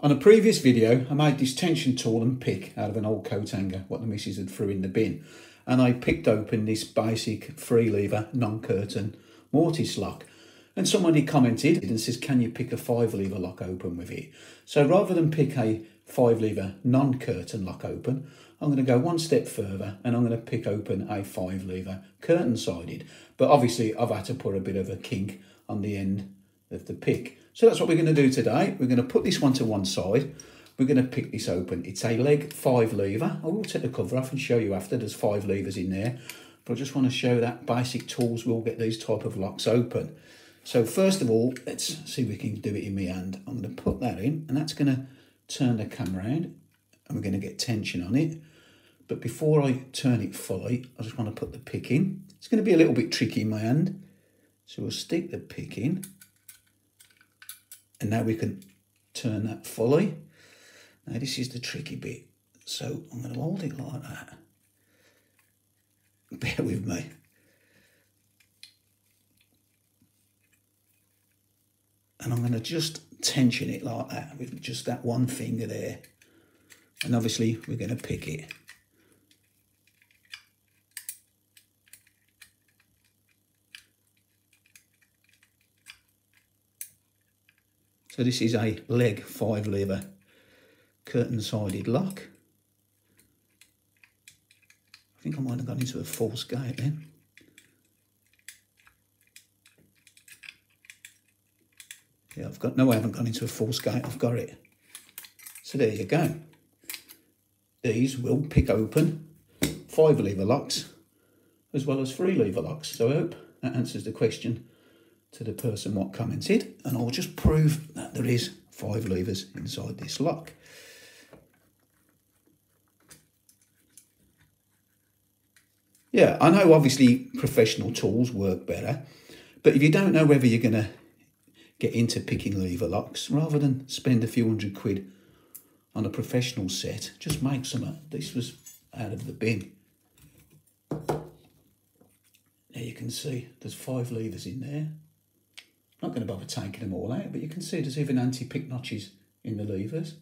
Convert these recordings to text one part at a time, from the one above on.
On a previous video, I made this tension tool and pick out of an old coat hanger, what the missus had threw in the bin. And I picked open this basic free lever, non-curtain mortise lock. And somebody commented and says, can you pick a five lever lock open with it? So rather than pick a five lever non-curtain lock open, I'm going to go one step further and I'm going to pick open a five lever curtain sided. But obviously I've had to put a bit of a kink on the end of the pick. So that's what we're going to do today. We're going to put this one to one side. We're going to pick this open. It's a Legge five lever. I will take the cover off and show you after. There's five levers in there. But I just want to show that basic tools will get these type of locks open. So first of all, let's see if we can do it in my hand. I'm going to put that in and that's going to turn the camera around and we're going to get tension on it. But before I turn it fully, I just want to put the pick in. It's going to be a little bit tricky in my hand. So we'll stick the pick in and now we can turn that fully. Now this is the tricky bit. So I'm going to hold it like that. Bear with me. And I'm going to just tension it like that with just that one finger there. And obviously we're going to pick it. So this is a Legge five lever curtain sided lock. I think I might have gone into a false gate then. Yeah, I've got, no, I haven't gone into a false gate, I've got it. So there you go. These will pick open five lever locks as well as three lever locks. So I hope that answers the question to the person what commented and I'll just prove that there is five levers inside this lock. Yeah, I know obviously professional tools work better, but if you don't know whether you're going to get into picking lever locks, rather than spend a few hundred quid on a professional set, just make some. This was out of the bin. There you can see there's five levers in there. Not going to bother taking them all out, but you can see there's even anti-pick notches in the levers.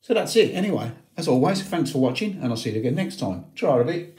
So that's it. Anyway, as always, thanks for watching, and I'll see you again next time. Try a bit.